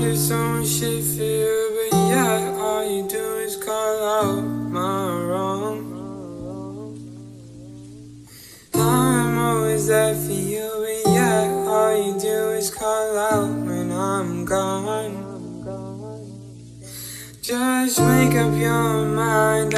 do own shit for you, but yeah, all you do is call out my wrong. I'm always there for you, but yeah, all you do is call out when I'm gone. Just make up your mind,